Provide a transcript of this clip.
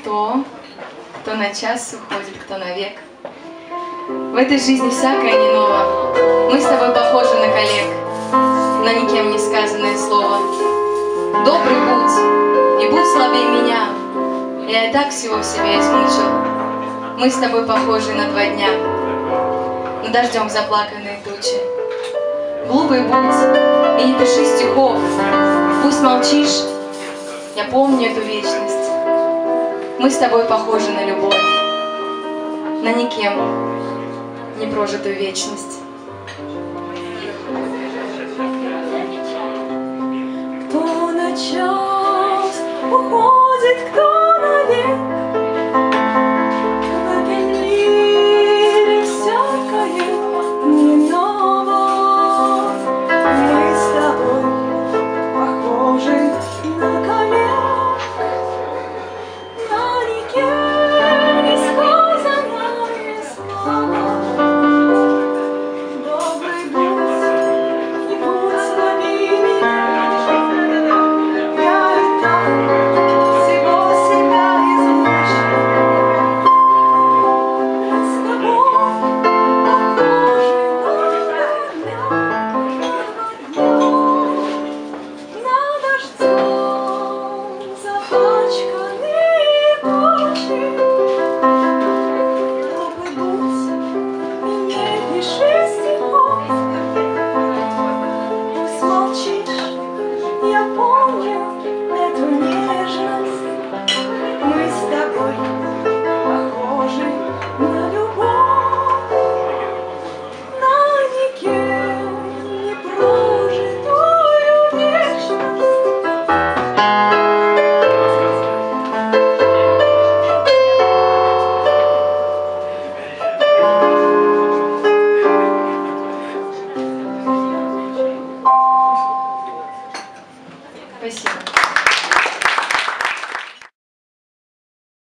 кто, кто на час уходит, кто навек. В этой жизни всякое не ново. Мы с тобой похожи на коллег, на никем не сказанное слово. Добрый будь, и будь слабее меня. Я и так всего в себе измучил. Мы с тобой похожи на два дня, на дождем заплаканные тучи. Глупый будь, и не пиши стихов, пусть молчишь, я помню эту вечность. Мы с тобой похожи на любовь, на никем не прожитую вечность. Кто на час уходит, эту нежность. Мы с тобой похожи